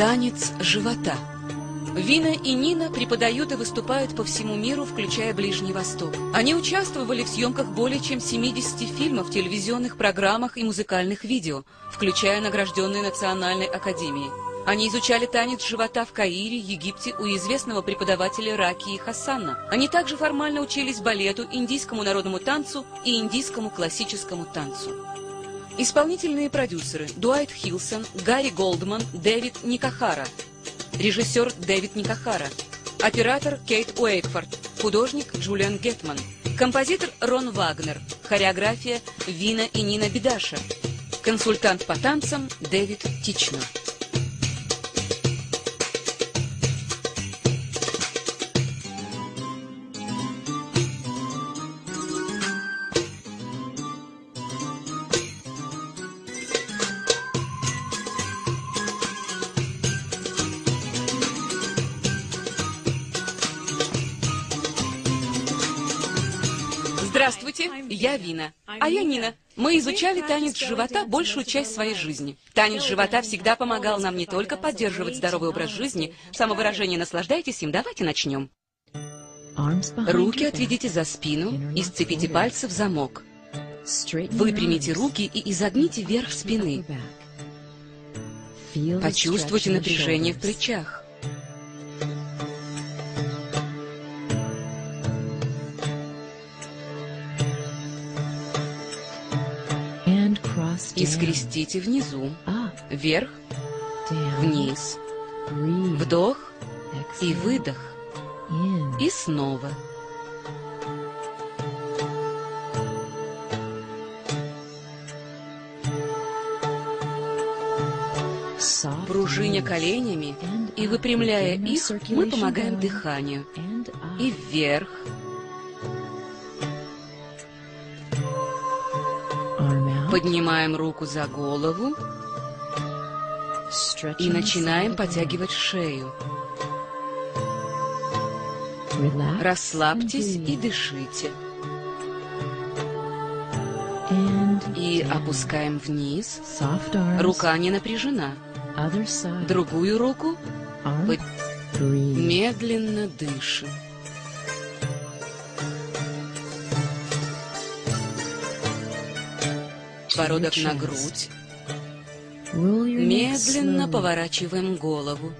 Танец живота. Вина и Нина преподают и выступают по всему миру, включая Ближний Восток. Они участвовали в съемках более чем 70 фильмов, телевизионных программах и музыкальных видео, включая награжденные Национальной Академией. Они изучали танец живота в Каире, Египте у известного преподавателя Раки и Хасана. Они также формально учились балету, индийскому народному танцу и индийскому классическому танцу. Исполнительные продюсеры Дуайт Хилсон, Гарри Голдман, Дэвид Никахара. Режиссер Дэвид Никахара. Оператор Кейт Уэйкфорд. Художник Джулиан Гетман. Композитор Рон Вагнер. Хореография Вина и Нина Бедаша. Консультант по танцам Дэвид Тично. Здравствуйте, я Вина. А я Нина. Мы изучали танец живота большую часть своей жизни. Танец живота всегда помогал нам не только поддерживать здоровый образ жизни, самовыражение наслаждайтесь им, давайте начнем. Руки отведите за спину и сцепите пальцы в замок. Выпрямите руки и изогните вверх спины. Почувствуйте напряжение в плечах. И скрестите внизу, вверх, вниз, вдох и выдох, и снова. Пружиня коленями и выпрямляя их, мы помогаем дыханию. И вверх, Поднимаем руку за голову и начинаем подтягивать шею. Расслабьтесь и дышите. И опускаем вниз. Рука не напряжена. Другую руку медленно дышим. Подбородок на грудь. Медленно поворачиваем голову.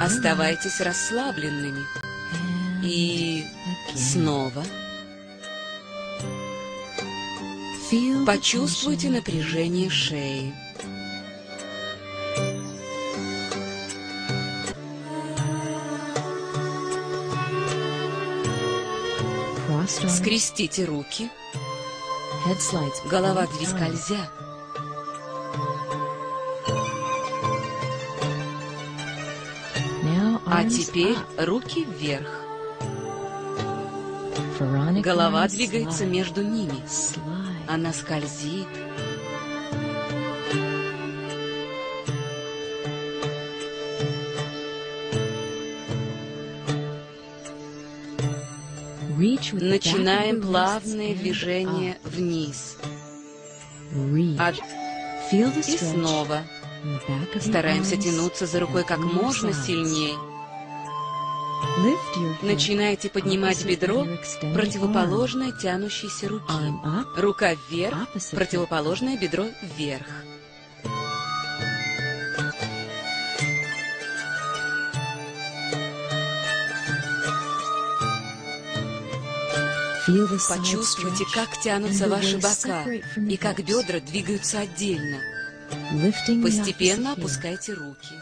Оставайтесь расслабленными. И снова. Почувствуйте напряжение шеи. Скрестите руки. Голова две скользя. А теперь руки вверх. Голова двигается между ними. Она скользит. Начинаем плавные движения вниз. От... И снова. Стараемся тянуться за рукой как можно сильнее. Начинайте поднимать бедро противоположной тянущейся руки. Рука вверх, противоположное бедро вверх. Почувствуйте, как тянутся ваши бока и как бедра двигаются отдельно. Постепенно опускайте руки.